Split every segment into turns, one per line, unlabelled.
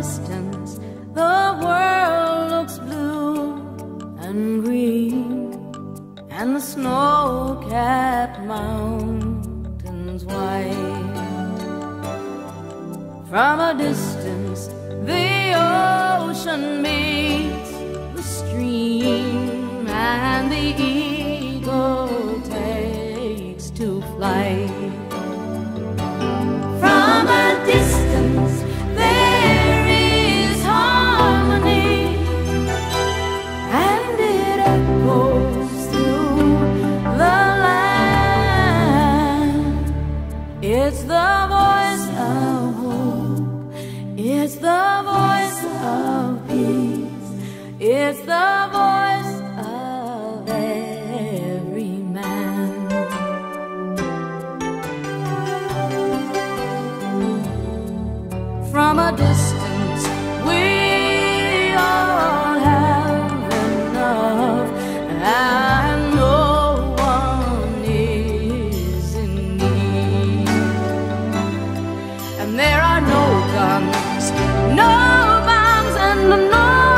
distance, the world looks blue and green, and the snow capped mountains white. From a distance, the ocean meets the stream and the east. It's the voice of every man. From a distance, we all have enough. And no one is in need. And there are no guns, no bombs, and no.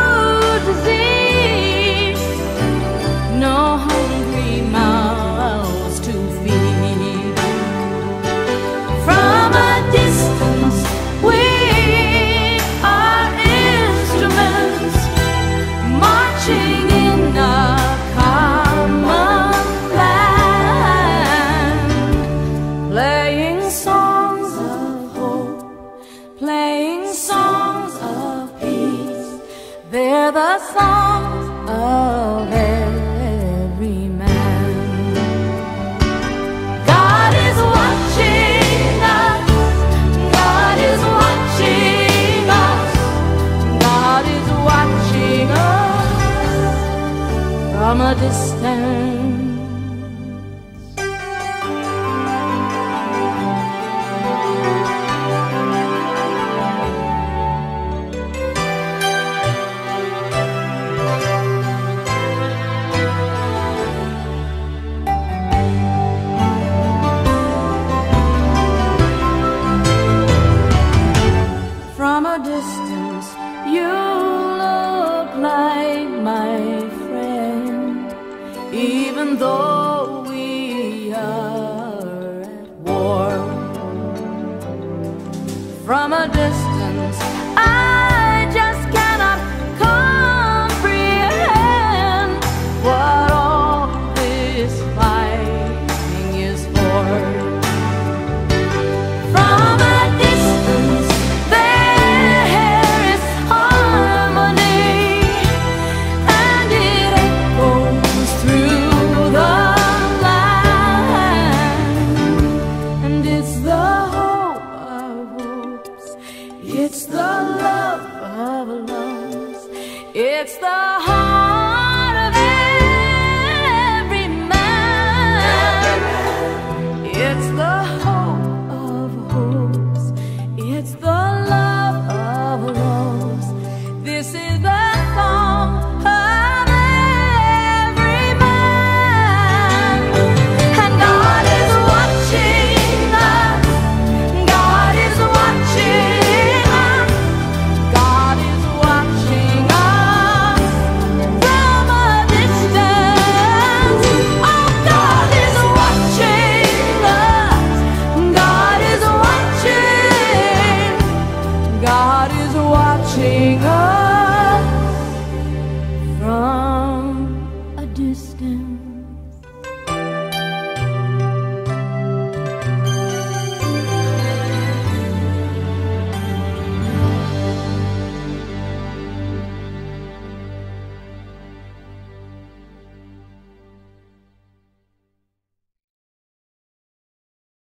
sister. even though we are at war. From a distance. It's the heart. God is watching us.